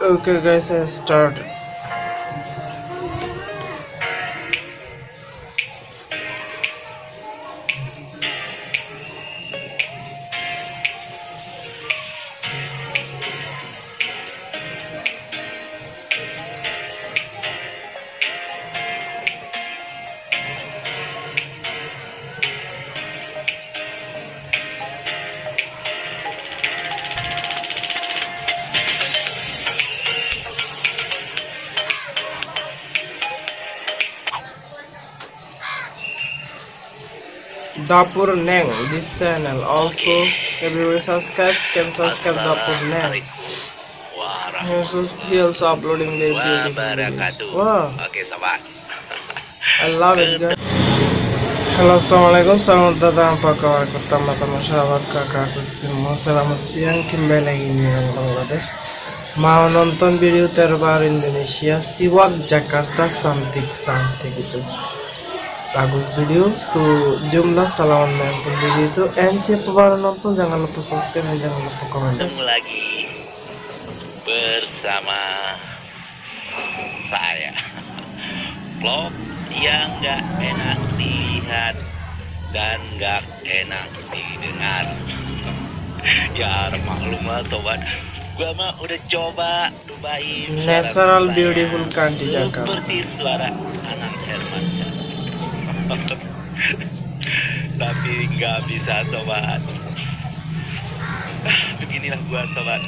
Okay guys, I start. Dapur Neng, this channel. Also, everybody subscribe, can subscribe Dapur Neng. He also, he also uploading the beautiful wabarakatuh. videos. Wow, Oke, sobat. I love it guys. Halo assalamualaikum selamat datang apa kabar teman-teman sahabat kakakku semua selamat siang kembali lagi di Bangladesh mau nonton video terbaru Indonesia siwak Jakarta cantik cantik itu bagus video so jumlah selamat nonton video itu and siapa baru nonton jangan lupa subscribe dan jangan lupa komen Ketemu lagi bersama saya. Vlog yang nggak enak dilihat dan nggak enak didengar. ya maklum lah sobat. Gua mah udah coba suara Natural beautiful country Jakarta. Seperti suara anak Hermansyah. Tapi nggak bisa sobat. Ah, Beginilah gua sobat.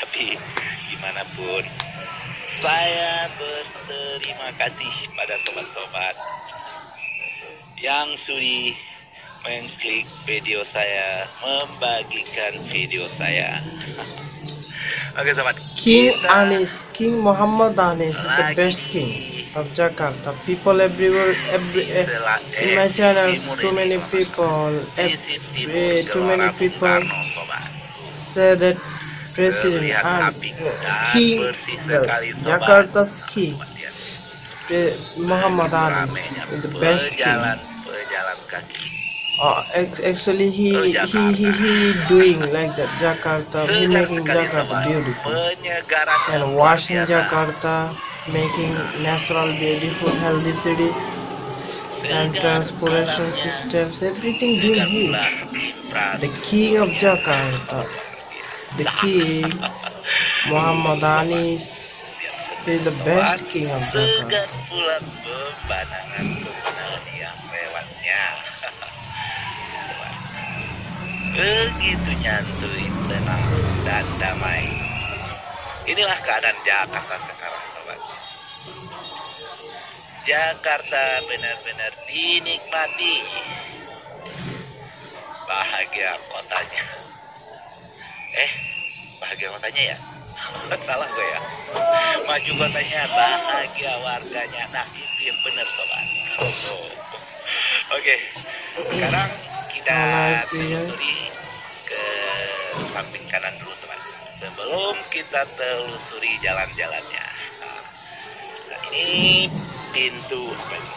Tapi gimana pun saya berterima kasih pada sobat-sobat yang sudi mengklik video saya, membagikan video saya. Oke sobat, King kita Anis, King Muhammad Anis is the lagi best king of Jakarta. People everywhere, every eh, Sela- in my eh, channels, Timur too ini, many Sobat. people, Sisi timur eh, too many Gelora Bung people Karno, sobat. say that President Terlihat and apik dan King, bersih well, sekali, sobat. Jakarta's king, Sobat, ya. Pre- Muhammad Anis Ramainya is the best king. pejalan pejalan kaki Uh, ex- actually, he Oh, he, he he doing like that Jakarta. He segar making sekali Jakarta sobat beautiful. penyegaran yang and luar washing biasa. Jakarta, making natural, beautiful, healthy city, and transportation systems, everything segar here. The king of Jakarta, the king, Muhammad Anis, is the best king of Jakarta. begitu nyantui tenang dan damai. Inilah keadaan Jakarta sekarang Jakarta benar-benar dinikmati. Bahagia kotanya. Eh bahagia kotanya ya? Salah gue ya. Maju kotanya bahagia warganya. Nah itu yang benar sobat. Oh. oke sekarang kita ya. telusuri ke samping kanan dulu sobat. Sebelum kita telusuri jalan-jalannya ini pintu apa ini?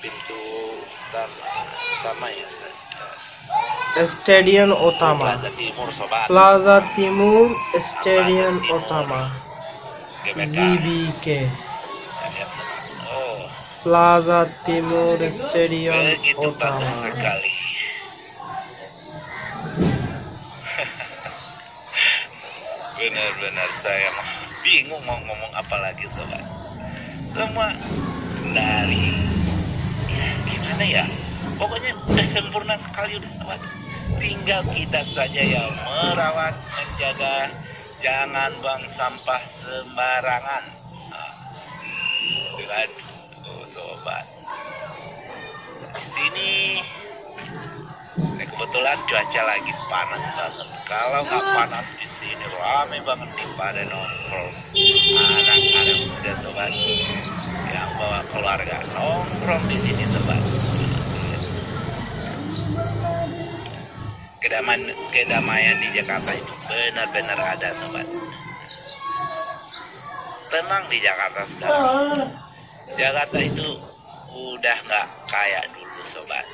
Pintu utama utama ya Ustaz. Stadium Utama, Plaza Timur sobat. Plaza Timur, Stadium Utama, GBK. ZBK, oh. Plaza Timur, Stadium begitu bagus Utama. sekali. Benar-benar saya mah bingung mau ngomong apa lagi sobat semua dari ya gimana ya? Pokoknya udah sempurna sekali udah sobat tinggal kita saja yang merawat menjaga. Jangan buang sampah sembarangan. Dengan oh, sobat. Di sini Nah, kebetulan cuaca lagi panas banget. Kalau nggak panas di sini rame banget di pada nongkrong. Anak-anak muda sobat yang bawa keluarga nongkrong di sini sobat. Kedamaian, kedamaian di Jakarta itu benar-benar ada sobat. Tenang di Jakarta sekarang. Jakarta itu udah nggak kayak dulu sobat.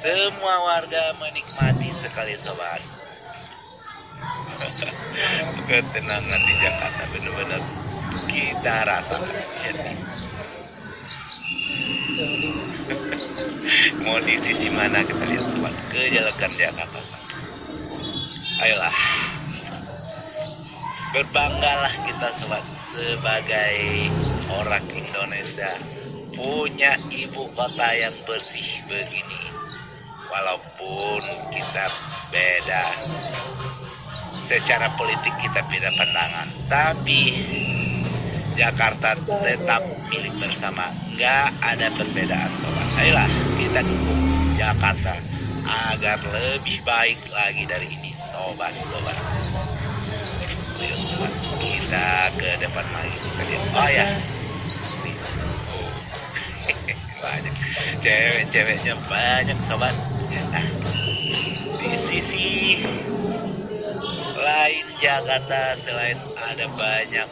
Semua warga menikmati sekali sobat. ketenangan di Jakarta benar-benar kita rasakan jadi mau di sisi mana kita lihat sobat? Kejelekan Jakarta. Ayolah. Berbanggalah kita sobat sebagai orang Indonesia. Punya ibu kota yang bersih begini walaupun kita beda. Secara politik kita beda pandangan. Tapi Jakarta tetap milik bersama. Nggak ada perbedaan sobat. Ayolah kita dukung Jakarta agar lebih baik lagi dari ini sobat-sobat sobat. Kita ke depan lagi. Kita lihat oh ya. Banyak. Cewek-ceweknya banyak sobat di sisi lain Jakarta selain ada banyak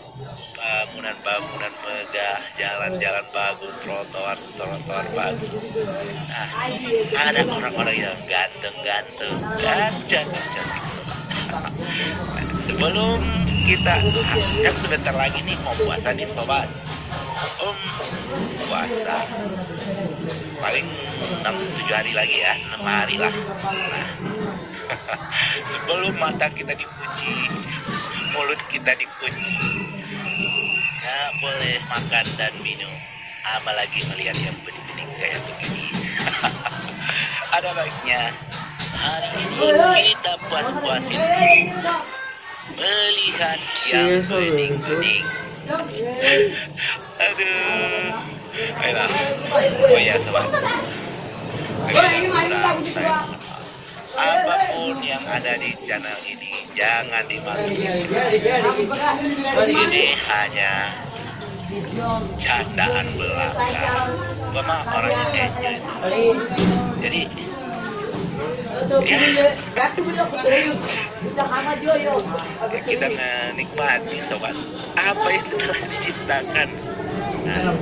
bangunan-bangunan megah, jalan-jalan bagus, trotoar-trotoar bagus. Nah, ada orang-orang yang ganteng-ganteng dan cantik-cantik. Sebelum kita kan sebentar lagi nih mau puasa nih sobat. Om puasa. Paling 6 7 hari lagi ya, 6 hari lah. Nah, sebelum mata kita dikunci, mulut kita dikunci, nggak boleh makan dan minum. Apalagi melihat yang bening-bening kayak begini. Ada baiknya. Hari ini kita puas-puasin melihat yang bening-bening aduh. Ayolah. Oh ya sobat apa pun yang ada di channel ini jangan dimasuki. Ini hanya candaan belaka. Gue mah orangnya enjoy. Jadi ya kita menikmati sobat. Apa yang telah diciptakan? Nah,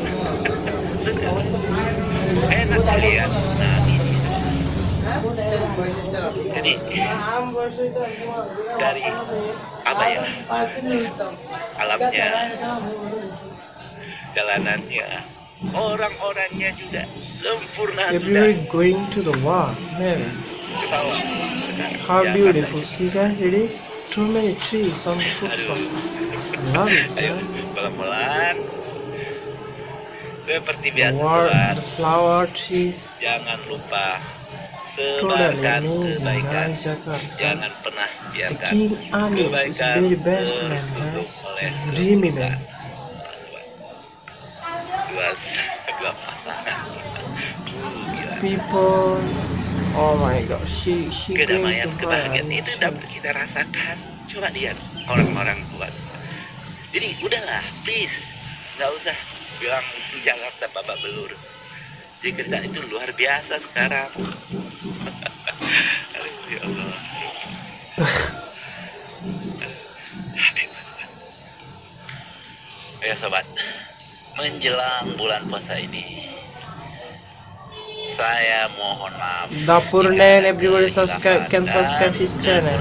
enak dilihat. Nah ini. Jadi dari apa ya? Alamnya. Jalanannya. Orang-orangnya juga sempurna sudah. going to the war, man. How beautiful. See guys, it is too many trees on the footpath. Love it, guys. pelan-pelan seperti biasa war, the flower trees. jangan lupa sebarkan kebaikan jangan pernah The biarkan King Anis is kebaikan very best man, tertutup guys. oleh Dreamy man. dua dua pasangan. People, oh my god, she going kedamaian to kebahagiaan itu dapat kita rasakan. Coba lihat orang-orang kuat jadi udahlah please. Nggak usah bilang Jakarta babak belur. Jakarta itu luar biasa sekarang. Ya Allah. Ya sobat. Menjelang bulan puasa ini saya mohon maaf Dapur jika Nen, ada everybody subscribe- can subscribe his channel.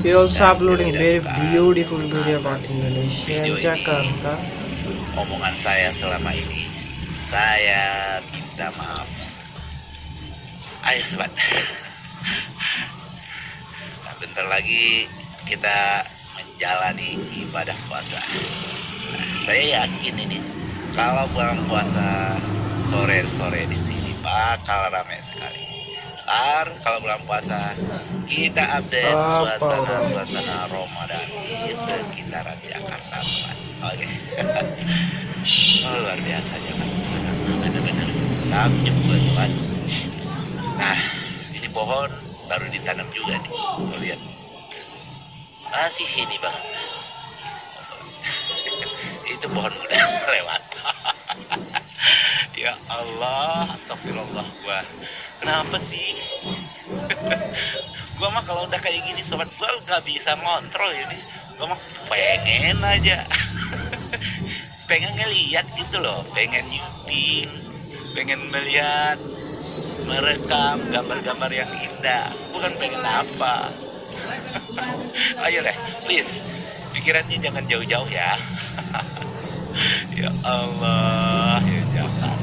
We also uploading very beautiful video about Indonesia Video and ini. Jakarta. omongan saya selama ini saya minta maaf ayo sobat nah, bentar lagi kita menjalani ibadah puasa nah, saya yakin ini kalau bulan puasa sore-sore di sini bakal ramai sekali Ntar kalau bulan puasa kita update Apa suasana udah? suasana Ramadan di sekitaran Jakarta. Oke. Oh, luar biasa Jakarta. Bener-bener takjub gue sobat. Nah, ini pohon baru ditanam juga nih. Tuh lihat. Masih ini banget. Itu pohon muda lewat. Ya Allah, astagfirullah gua. Kenapa sih? gua mah kalau udah kayak gini sobat gua nggak bisa ngontrol ini. Gua mah pengen aja. pengen ngeliat gitu loh, pengen nyuping, pengen melihat merekam gambar-gambar yang indah bukan pengen apa Ayo deh, please. Pikirannya jangan jauh-jauh ya. ya Allah, ya Jakarta.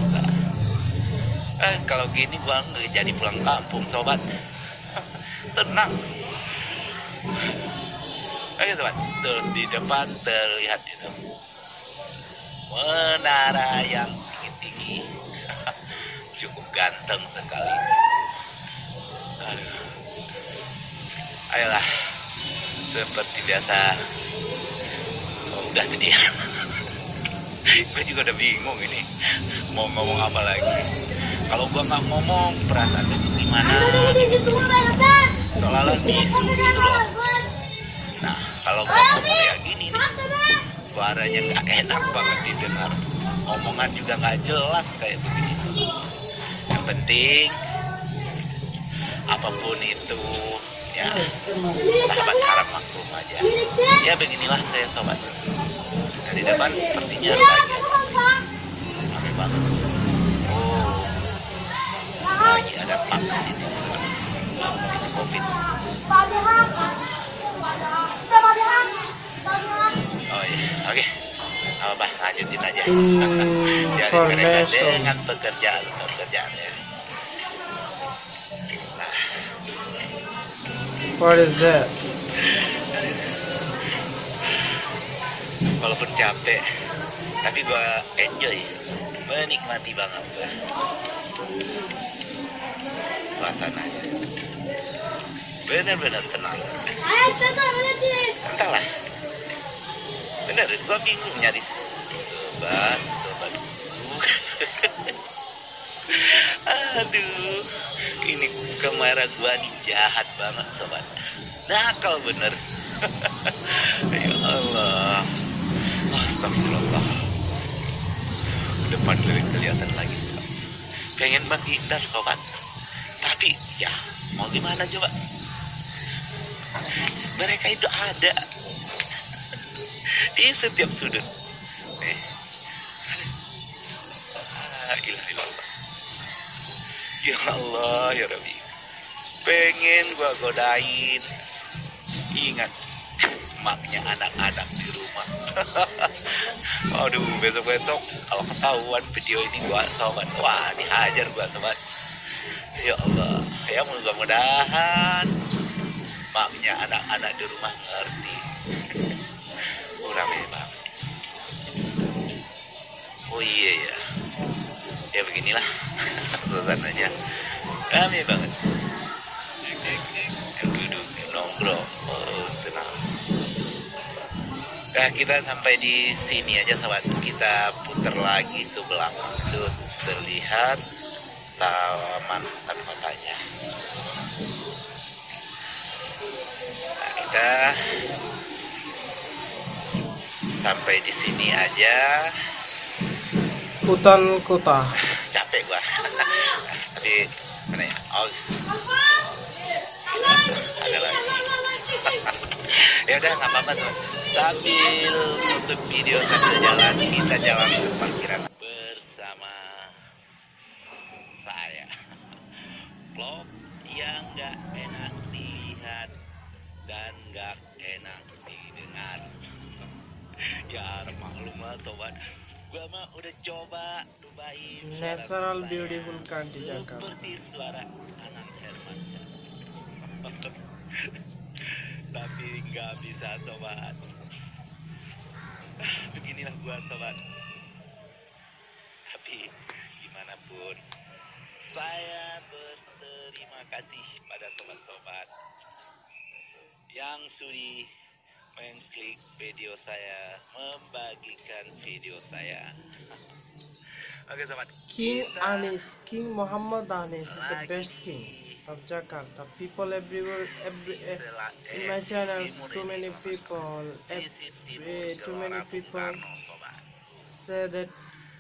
Eh, kalau gini gua nggak jadi pulang kampung, sobat. Tenang. Ayo sobat, tuh di depan terlihat itu menara yang tinggi-tinggi. Cukup ganteng sekali. Aduh. Ayolah, seperti biasa. Udah tadi ya. gue juga udah bingung ini mau ngomong apa lagi. Kalau gua nggak ngomong, perasaannya gimana? Seolah-olah bisu gitu loh. Nah, kalau gua ngomong ya gini nih, suaranya nggak enak banget didengar. Omongan juga nggak jelas kayak begini. Yang penting, apa pun itu, ya sahabat harap maklum aja. Ya beginilah saya sobat. Dari depan sepertinya lagi rame banget. Oh, lagi ada vaksin vaksin covid. Oh iya, oke. Apa apa, lanjutin aja. Jadi mereka Information. dengan pekerjaan pekerjaannya. Nah, What is that? Walaupun capek, tapi gua enjoy, menikmati banget gua. Suasananya. Benar-benar tenang. Entahlah. Bener, gua bingung nyari sobat, sobat. Aduh, ini kamera gua nih jahat banget sobat. Nakal bener. ya Allah. Astagfirullah. Depan lebih kelihatan lagi. Pengen menghindar sobat. Tapi ya mau gimana coba? Mereka itu ada di setiap sudut. Eh. Illallah. Ya Allah ya Rabbi. Pengen gua godain. Ingat maknya anak-anak di rumah. Aduh, besok-besok kalau ketahuan video ini gua sobat, wah dihajar gua sobat. Ya Allah, ya mudah-mudahan maknya anak-anak di rumah ngerti. Rame banget. Oh iya ya. Ya beginilah suasananya. Rame banget. Nah, kita sampai di sini aja sobat. Kita putar lagi ke belakang itu terlihat taman hutan kotanya. Nah, kita sampai di sini aja. Hutan kota. Capek gua. Tapi mana ya? Oh, udah nggak apa-apa tuh. Sambil nutup video sambil jalan, kita jalan ke parkiran bersama saya. Vlog yang nggak enak dilihat dan nggak enak didengar. ya maklum lah sobat. Gua mah udah coba suara Natural beautiful country Jakarta. seperti suara anak Hermansyah. Tapi nggak bisa sobat. Beginilah gua sobat. Tapi gimana pun saya berterima kasih pada sobat-sobat yang sudi mengklik video saya, membagikan video saya. Oke sobat, King Anis, King Muhammad Anis is the best king of Jakarta. People everywhere, every, eh, sela- in eh, my channel, Siti too many Murni, people, eh, Sisi Timur eh, too many Gelora Bung people Karno, sobat. say that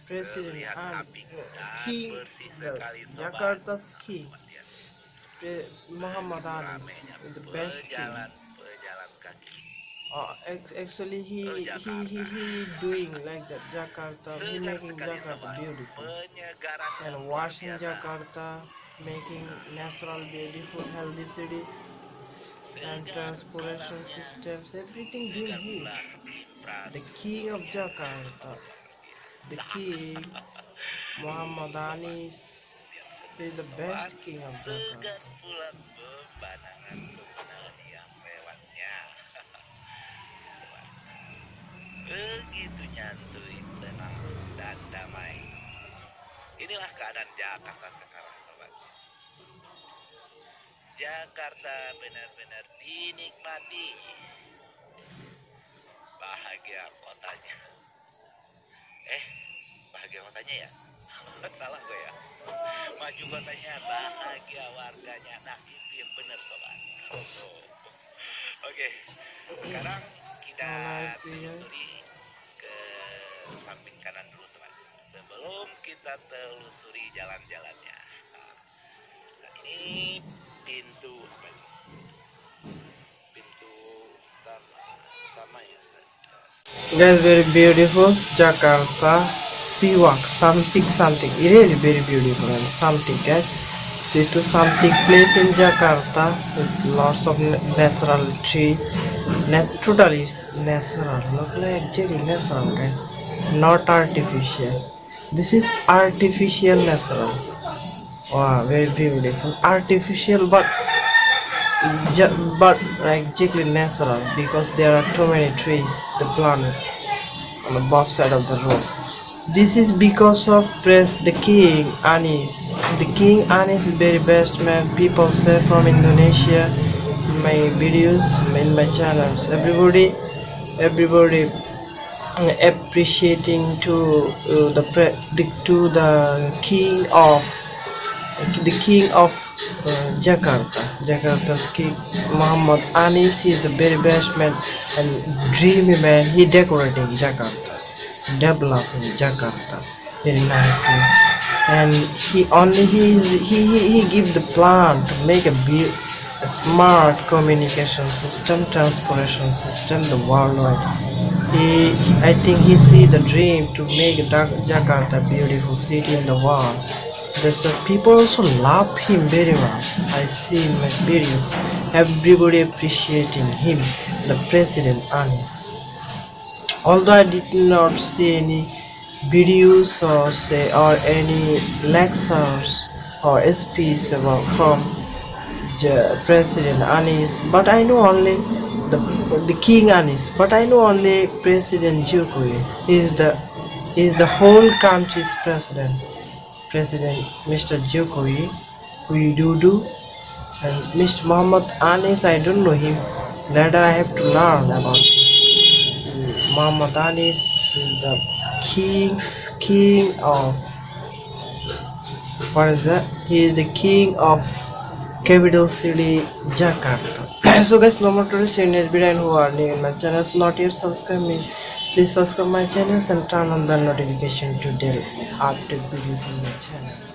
President Terlihat and apik uh, dan King, bersih the sekali, sobat. Jakarta's king, Sobat, ya. Pre- Muhammad Anis Ramainya is the best king. pejalan pejalan kaki Uh, ex- actually, he, Oh, he, he, he doing like that Jakarta, he Segar making sekali, Jakarta sobat. beautiful. penyegaran yang and luar washing biasa. Jakarta, making natural, beautiful, healthy city. and transportation systems, everything here. pula The king of Jakarta, the king Muhammad Anis is the best king of Jakarta. Begitu nyantui, tenang, dan damai. Inilah keadaan Jakarta sekarang. Jakarta benar-benar dinikmati. Bahagia kotanya. Eh, bahagia kotanya ya? Salah gue ya? Maju kotanya, bahagia warganya. Nah, itu yang benar, sobat. Oh. Oke, sekarang kita iya. telusuri ke samping kanan dulu, sobat. Sebelum kita telusuri jalan-jalannya. Nah, ini pintu apa ini? Pintu utama, utama ya, Guys, very beautiful Jakarta Siwak something something really very beautiful and something guys this is something place in Jakarta with lots of natural trees it's natural look like exactly natural guys not artificial this is artificial natural wow very beautiful. Artificial but but exactly natural because there are too many trees the planet on the both side of the road. This is because of press the king anis. The king anis is very best man. People say from indonesia my videos in my channels. Everybody everybody uh, appreciating to uh, the pre- the, to the king of the king of uh, Jakarta. Jakarta's king Muhammad Anis he is the very best man and dreamy man. He decorating Jakarta, developing Jakarta very nicely, and he only he he he, he give the plan to make a be a smart communication system, transportation system, the worldwide. He, I think he see the dream to make Jakarta beautiful city in the world. That's why people also love him very much. I see in my videos, everybody appreciating him, the president Anis. Although I did not see any videos or say or any lectures or speech about from President Anis, but I know only the the King Anis. But I know only President Jokowi. Is the is the whole country's president. President Mr. Jokowi, Widodo, and Mr. Muhammad Anis. I don't know him. Later I have to learn about him. Muhammad Anis is the king king of what is that? He is the king of capital city Jakarta. So guys, no more to see you next video and who are new in my channel, not yet subscribe me. Please subscribe my channel and turn on the notification to get update videos in my channels.